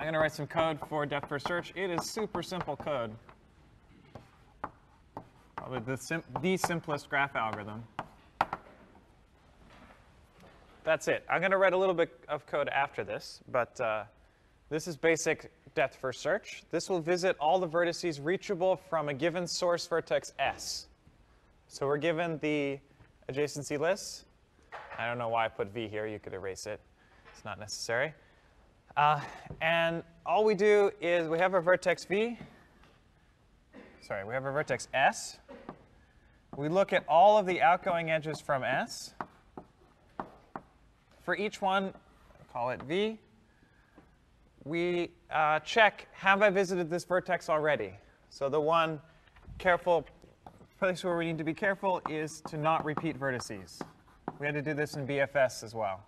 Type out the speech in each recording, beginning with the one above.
I'm going to write some code for depth first search. It is super simple code. Probably the, sim the simplest graph algorithm. That's it. I'm going to write a little bit of code after this, but uh, this is basic depth first search. This will visit all the vertices reachable from a given source vertex S. So we're given the adjacency list. I don't know why I put V here. You could erase it. It's not necessary. Uh, and all we do is we have a vertex V. Sorry, we have a vertex S. We look at all of the outgoing edges from S. For each one, call it V, we uh, check, have I visited this vertex already? So the one careful place where we need to be careful is to not repeat vertices. We had to do this in BFS as well.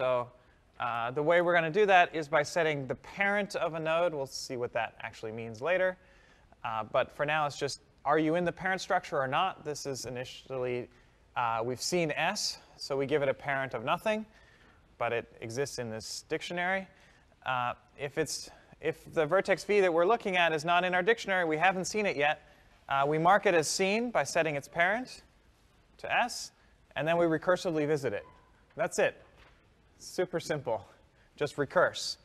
So uh, the way we're going to do that is by setting the parent of a node. We'll see what that actually means later. Uh, but for now, it's just, are you in the parent structure or not? This is initially, uh, we've seen S, so we give it a parent of nothing, but it exists in this dictionary. Uh, if, it's, if the vertex v that we're looking at is not in our dictionary, we haven't seen it yet, uh, we mark it as seen by setting its parent to S, and then we recursively visit it. That's it. Super simple. Just recurse.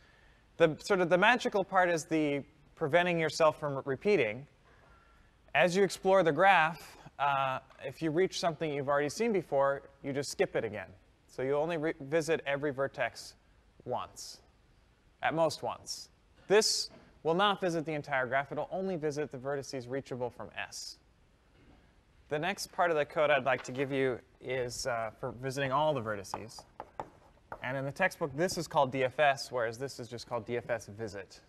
The sort of the magical part is the preventing yourself from repeating. As you explore the graph, uh, if you reach something you've already seen before, you just skip it again. So you only visit every vertex once, at most once. This will not visit the entire graph. It'll only visit the vertices reachable from S. The next part of the code I'd like to give you is uh, for visiting all the vertices. And in the textbook, this is called DFS, whereas this is just called DFS visit.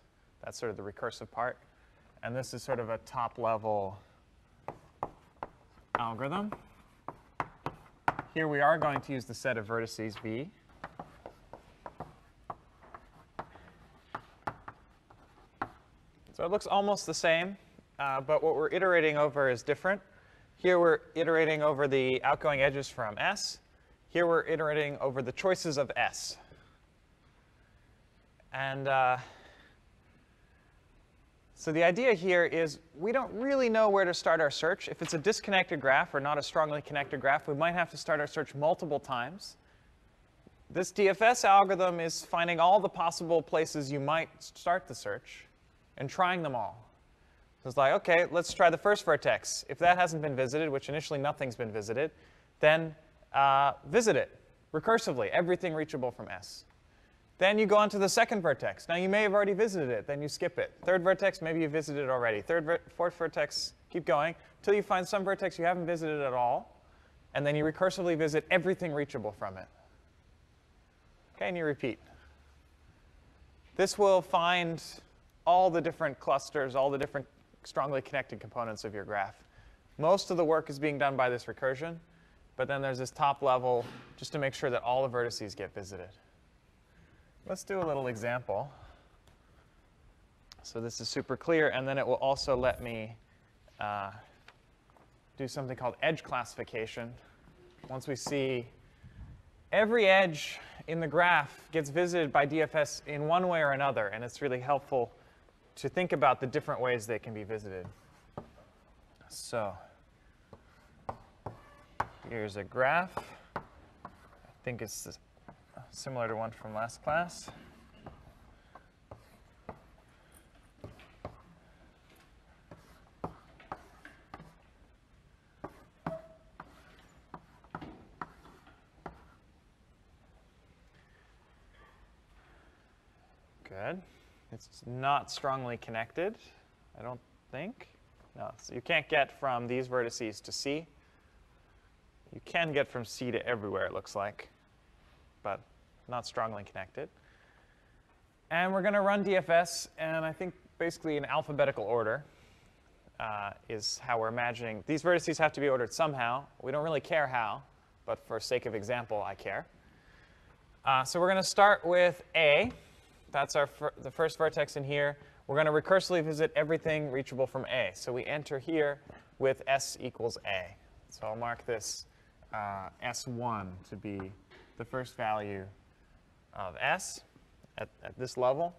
That's sort of the recursive part. And this is sort of a top-level algorithm. Here we are going to use the set of vertices V. So it looks almost the same, uh, but what we're iterating over is different. Here we're iterating over the outgoing edges from S. Here we're iterating over the choices of S. And uh, so the idea here is we don't really know where to start our search. If it's a disconnected graph or not a strongly connected graph, we might have to start our search multiple times. This DFS algorithm is finding all the possible places you might start the search and trying them all. So it's like, OK, let's try the first vertex. If that hasn't been visited, which initially nothing's been visited, then uh, visit it recursively, everything reachable from S. Then you go on to the second vertex. Now you may have already visited it, then you skip it. Third vertex, maybe you visited it already. Third, fourth vertex, keep going until you find some vertex you haven't visited at all, and then you recursively visit everything reachable from it. Okay, and you repeat. This will find all the different clusters, all the different strongly connected components of your graph. Most of the work is being done by this recursion, but then there's this top level just to make sure that all the vertices get visited. Let's do a little example. So this is super clear, and then it will also let me uh, do something called edge classification. Once we see every edge in the graph gets visited by DFS in one way or another, and it's really helpful to think about the different ways they can be visited. So here's a graph. I think it's similar to one from last class. Good. It's not strongly connected, I don't think. No, so you can't get from these vertices to C. You can get from C to everywhere, it looks like, but not strongly connected. And we're going to run DFS, and I think basically in alphabetical order uh, is how we're imagining. These vertices have to be ordered somehow. We don't really care how, but for sake of example, I care. Uh, so we're going to start with A. That's our fir the first vertex in here. We're going to recursively visit everything reachable from A. So we enter here with S equals A. So I'll mark this uh, S1 to be the first value of s at, at this level.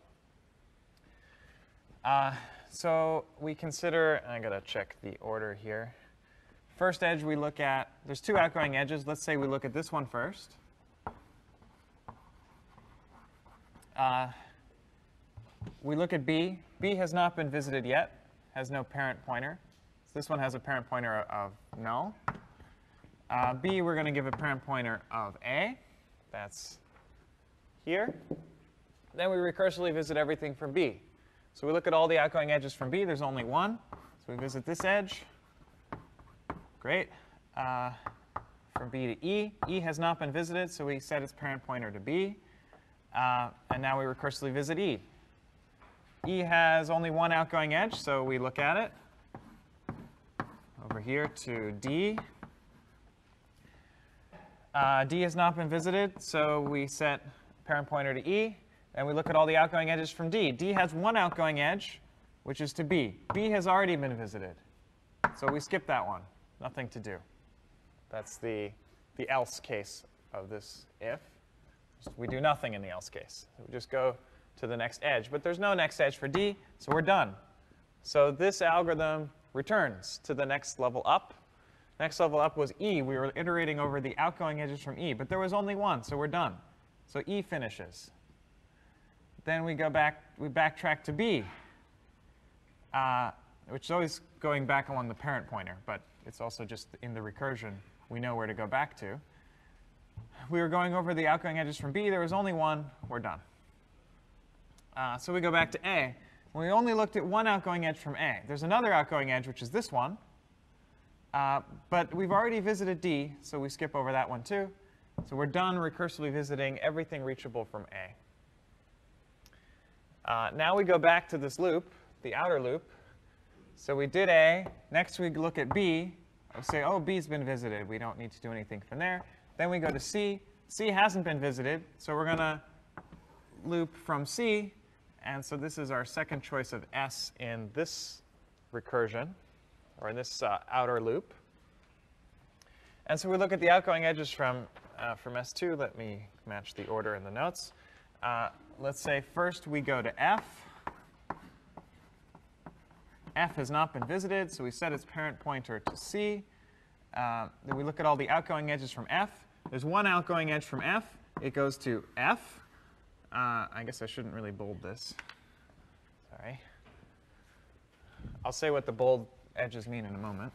Uh, so we consider, I got to check the order here. First edge we look at, there's two outgoing edges. Let's say we look at this one first. Uh, we look at B. B has not been visited yet, has no parent pointer. So this one has a parent pointer of null. Uh, B, we're going to give a parent pointer of A. That's here. Then we recursively visit everything from B. So we look at all the outgoing edges from B. There's only one. So we visit this edge. Great. Uh, from B to E. E has not been visited, so we set its parent pointer to B. Uh, and now we recursively visit E. E has only one outgoing edge, so we look at it over here to D. Uh, D has not been visited, so we set parent pointer to E. And we look at all the outgoing edges from D. D has one outgoing edge, which is to B. B has already been visited. So we skip that one. Nothing to do. That's the, the else case of this if. We do nothing in the else case. We just go to the next edge. But there's no next edge for D, so we're done. So this algorithm returns to the next level up. Next level up was E. We were iterating over the outgoing edges from E, but there was only one, so we're done. So E finishes. Then we go back, we backtrack to B, uh, which is always going back along the parent pointer, but it's also just in the recursion, we know where to go back to. We were going over the outgoing edges from B. There was only one. We're done. Uh, so we go back to A. We only looked at one outgoing edge from A. There's another outgoing edge, which is this one. Uh, but we've already visited D, so we skip over that one too. So we're done recursively visiting everything reachable from A. Uh, now we go back to this loop, the outer loop. So we did A. Next we look at B. We say, oh, B's been visited. We don't need to do anything from there. Then we go to C. C hasn't been visited, so we're going to loop from C. And so this is our second choice of S in this recursion, or in this uh, outer loop. And so we look at the outgoing edges from, uh, from S2. Let me match the order in the notes. Uh, let's say first we go to F. F has not been visited, so we set its parent pointer to C. Uh, then we look at all the outgoing edges from F. There's one outgoing edge from F. It goes to F. Uh, I guess I shouldn't really bold this. Sorry. I'll say what the bold edges mean in a moment.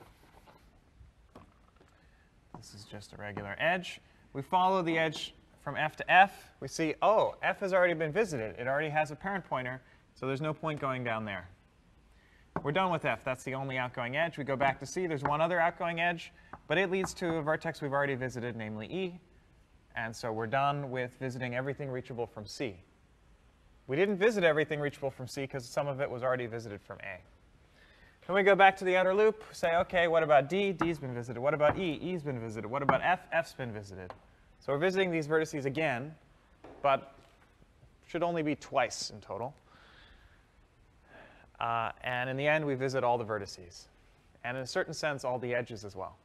This is just a regular edge. We follow the edge from F to F. We see, oh, F has already been visited. It already has a parent pointer, so there's no point going down there. We're done with F. That's the only outgoing edge. We go back to C. There's one other outgoing edge, but it leads to a vertex we've already visited, namely E. And so we're done with visiting everything reachable from C. We didn't visit everything reachable from C because some of it was already visited from A. Then we go back to the outer loop, say, OK, what about D? D's been visited. What about E? E's been visited. What about F? F's been visited. So we're visiting these vertices again, but should only be twice in total. Uh, and in the end, we visit all the vertices. And in a certain sense, all the edges as well.